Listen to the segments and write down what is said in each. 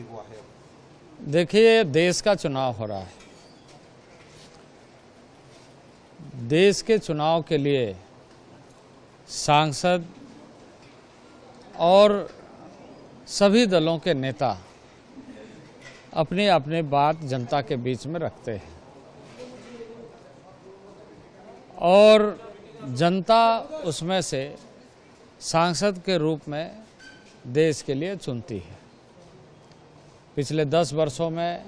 हुआ है। देखिए, देश का चुनाव हो रहा है। देश के चुनाव के लिए सांसद और सभी दलों के नेता अपनी अपनी बात जनता के बीच में रखते हैं। और जनता उसमें से सांसद के रूप में देश के लिए चुनती है। पिछले दस वर्षों में,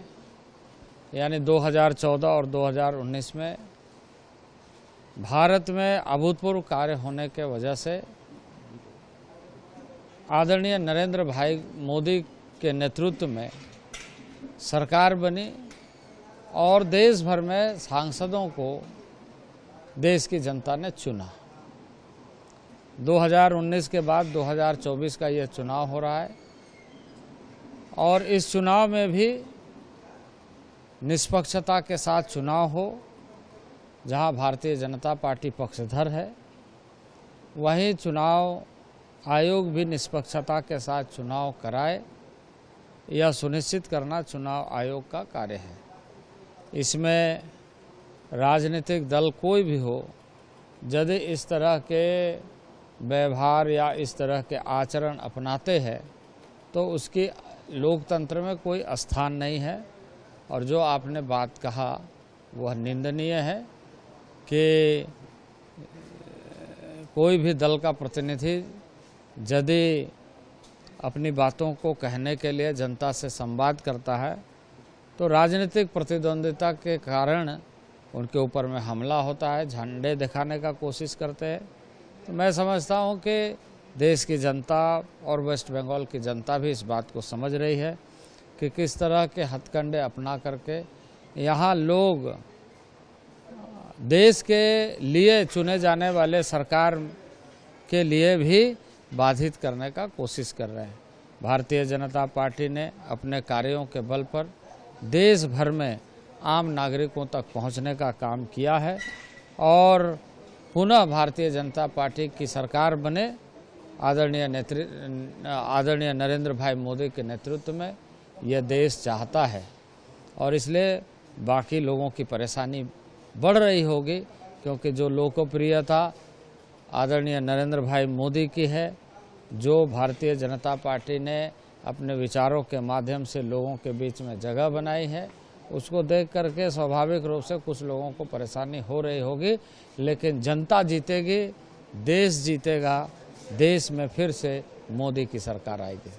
यानी 2014 और 2019 में, भारत में अभूतपूर्व कार्य होने के वजह से आदरणीय नरेंद्र भाई मोदी के नेतृत्व में सरकार बनी और देश भर में सांसदों को देश की जनता ने चुना। 2019 के बाद 2024 का यह चुनाव हो रहा है। और इस चुनाव में भी निष्पक्षता के साथ चुनाव हो, जहाँ भारतीय जनता पार्टी पक्षधर है, वहीं चुनाव आयोग भी निष्पक्षता के साथ चुनाव कराए, यह सुनिश्चित करना चुनाव आयोग का कार्य है। इसमें राजनीतिक दल कोई भी हो, यदि इस तरह के व्यवहार या इस तरह के आचरण अपनाते हैं तो उसकी लोकतंत्र में कोई स्थान नहीं है और जो आपने बात कहा, वह निंदनीय है कि कोई भी दल का प्रतिनिधि यदि अपनी बातों को कहने के लिए जनता से संवाद करता है तो राजनीतिक प्रतिद्वंदिता के कारण उनके ऊपर में हमला होता है, झंडे दिखाने का कोशिश करते हैं। तो मैं समझता हूँ कि देश की जनता और वेस्ट बंगाल की जनता भी इस बात को समझ रही है कि किस तरह के हथकंडे अपना करके यहाँ लोग देश के लिए चुने जाने वाले सरकार के लिए भी बाधित करने का कोशिश कर रहे हैं। भारतीय जनता पार्टी ने अपने कार्यों के बल पर देश भर में आम नागरिकों तक पहुँचने का काम किया है और पुनः भारतीय जनता पार्टी की सरकार बने आदरणीय नेतृत्व आदरणीय नरेंद्र भाई मोदी के नेतृत्व में यह देश चाहता है। और इसलिए बाकी लोगों की परेशानी बढ़ रही होगी, क्योंकि जो लोकप्रियता आदरणीय नरेंद्र भाई मोदी की है, जो भारतीय जनता पार्टी ने अपने विचारों के माध्यम से लोगों के बीच में जगह बनाई है, उसको देख करके स्वाभाविक रूप से कुछ लोगों को परेशानी हो रही होगी, लेकिन जनता जीतेगी, देश जीतेगा देश में फिर से मोदी की सरकार आएगी।